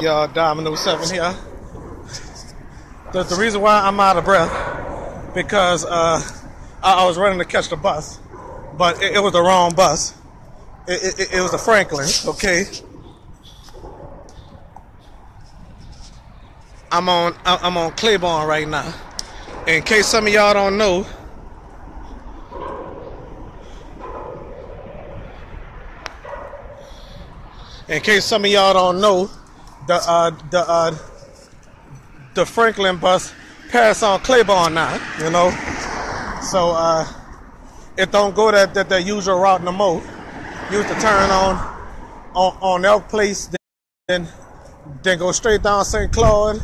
Y'all, Domino 7 here. The, the reason why I'm out of breath, because uh, I, I was running to catch the bus, but it, it was the wrong bus. It, it, it was the Franklin, okay? I'm on I'm on Claiborne right now. In case some of y'all don't know, in case some of y'all don't know, the uh, the uh, the Franklin bus pass on Claiborne now, you know. So uh, it don't go that, that that usual route no more. Used to turn on on on Elk Place, then then go straight down St. Claude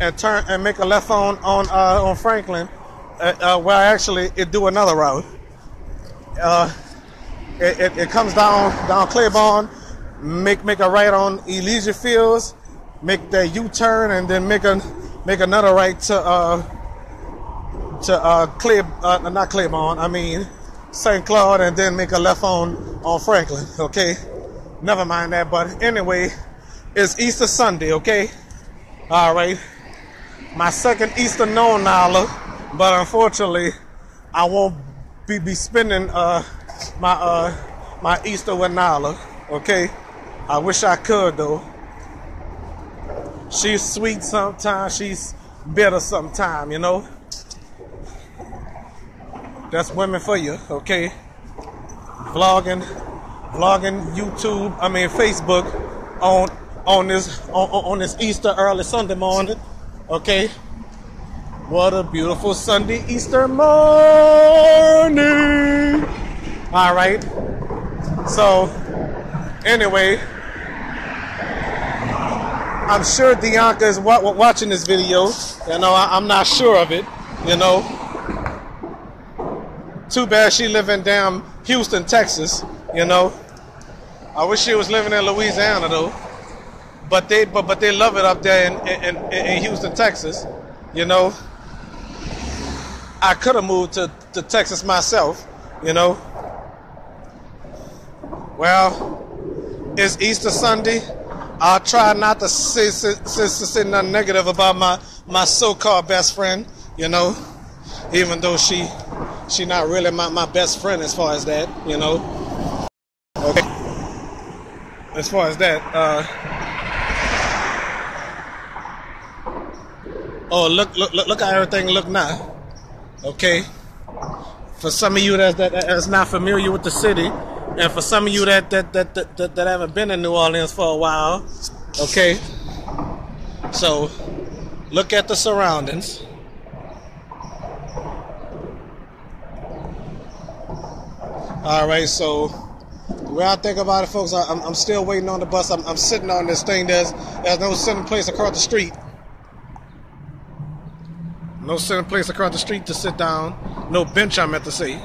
and turn and make a left on on uh, on Franklin. Uh, uh, well, actually, it do another route. Uh, it, it, it, comes down down Claiborne, make make a right on Elysian Fields, make that U-turn, and then make a make another right to uh to uh Clay uh, not Claiborne, I mean St. Claude, and then make a left on on Franklin. Okay, never mind that. But anyway, it's Easter Sunday. Okay, all right. My second Easter known Nala, but unfortunately, I won't be, be spending uh my uh my Easter with Nala. Okay, I wish I could though. She's sweet sometimes. She's bitter sometimes. You know. That's women for you. Okay. Vlogging, vlogging YouTube. I mean Facebook on on this on, on this Easter early Sunday morning. Okay. What a beautiful Sunday Easter morning. All right. So, anyway, I'm sure Dianca is wa- watching this video. You know, I- am not sure of it. You know, too bad she live in damn Houston, Texas. You know, I wish she was living in Louisiana though. But they, but but they love it up there in in, in Houston, Texas. You know, I could have moved to, to Texas myself. You know. Well, it's Easter Sunday. I'll try not to say, say, say, say nothing negative about my, my so-called best friend, you know, even though she she not really my, my best friend as far as that, you know. Okay. As far as that, uh Oh, look, look, look, look how everything look now. Okay. For some of you that that's not familiar with the city, and for some of you that that, that that that that haven't been in New Orleans for a while, okay. So, look at the surroundings. All right, so the way I think about it, folks, I, am I'm still waiting on the bus. I'm, I'm sitting on this thing. There's there's no sitting place across the street. No sitting place across the street to sit down. No bench, I meant to say.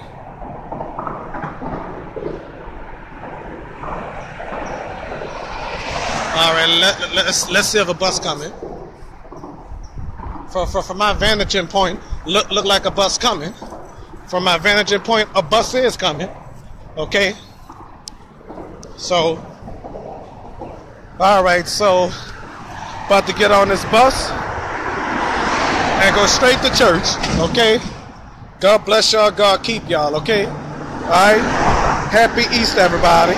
All right, let, let's let's see if a bus coming. For, for, from my vantage point, look look like a bus coming. From my vantage point, a bus is coming. Okay. So, all right. So, about to get on this bus and go straight to church. Okay. God bless y'all. God keep y'all. Okay. All right. Happy Easter, everybody.